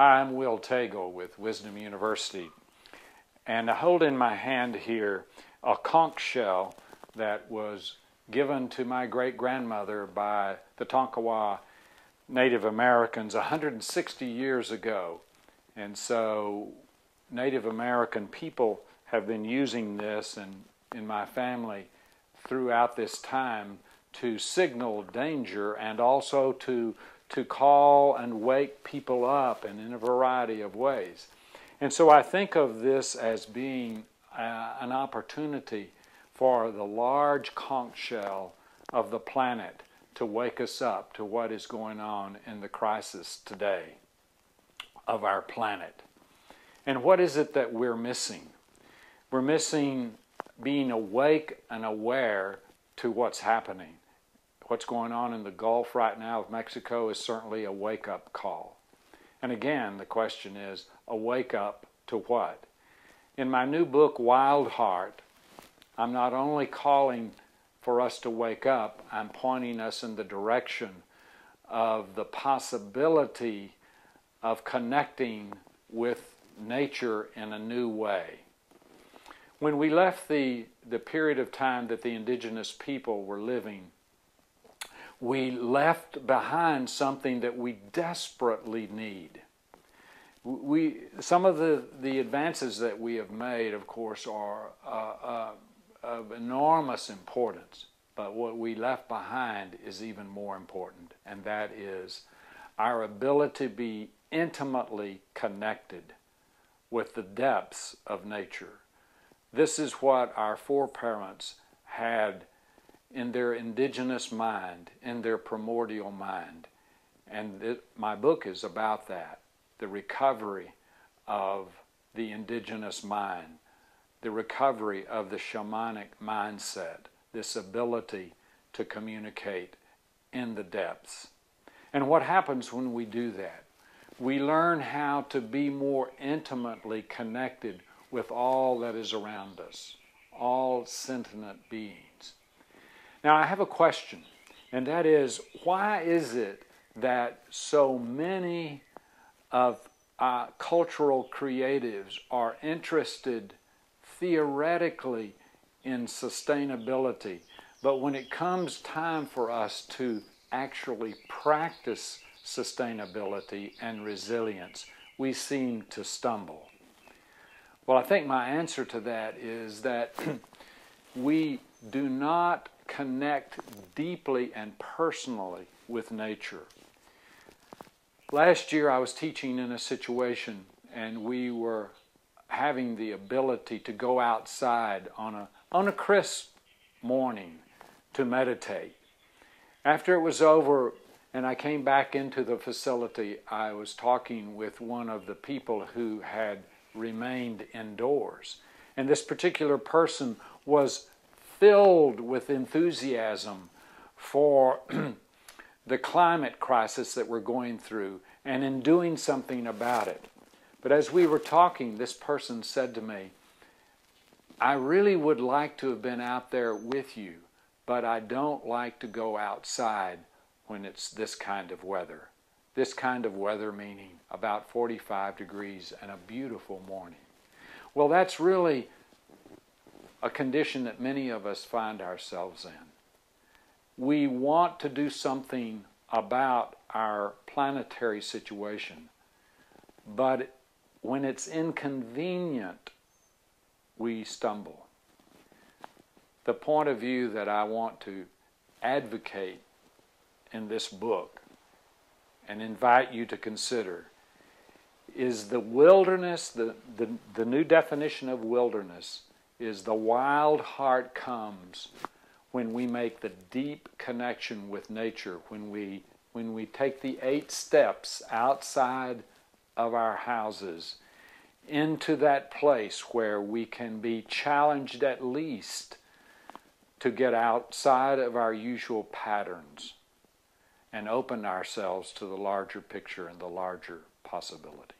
Hi, I'm Will Taegel with Wisdom University, and I hold in my hand here a conch shell that was given to my great grandmother by the Tonkawa Native Americans 160 years ago. And so, Native American people have been using this and in my family throughout this time to signal danger and also to to call and wake people up and in a variety of ways. And so I think of this as being uh, an opportunity for the large conch shell of the planet to wake us up to what is going on in the crisis today of our planet. And what is it that we're missing? We're missing being awake and aware to what's happening what's going on in the Gulf right now of Mexico is certainly a wake up call. And again, the question is a wake up to what? In my new book, Wild Heart, I'm not only calling for us to wake up, I'm pointing us in the direction of the possibility of connecting with nature in a new way. When we left the, the period of time that the indigenous people were living we left behind something that we desperately need. We, some of the, the advances that we have made, of course, are uh, uh, of enormous importance, but what we left behind is even more important, and that is our ability to be intimately connected with the depths of nature. This is what our foreparents had in their indigenous mind, in their primordial mind. And it, my book is about that the recovery of the indigenous mind, the recovery of the shamanic mindset, this ability to communicate in the depths. And what happens when we do that? We learn how to be more intimately connected with all that is around us, all sentient beings. Now, I have a question, and that is why is it that so many of uh, cultural creatives are interested theoretically in sustainability, but when it comes time for us to actually practice sustainability and resilience, we seem to stumble? Well, I think my answer to that is that we do not connect deeply and personally with nature. Last year, I was teaching in a situation, and we were having the ability to go outside on a, on a crisp morning to meditate. After it was over, and I came back into the facility, I was talking with one of the people who had remained indoors. And this particular person was filled with enthusiasm for the climate crisis that we're going through and in doing something about it. But as we were talking, this person said to me, I really would like to have been out there with you, but I don't like to go outside when it's this kind of weather. This kind of weather meaning about 45 degrees and a beautiful morning. Well, that's really a condition that many of us find ourselves in. We want to do something about our planetary situation, but when it's inconvenient, we stumble. The point of view that I want to advocate in this book and invite you to consider is the wilderness, the, the, the new definition of wilderness is the wild heart comes when we make the deep connection with nature, when we, when we take the eight steps outside of our houses into that place where we can be challenged at least to get outside of our usual patterns and open ourselves to the larger picture and the larger possibility.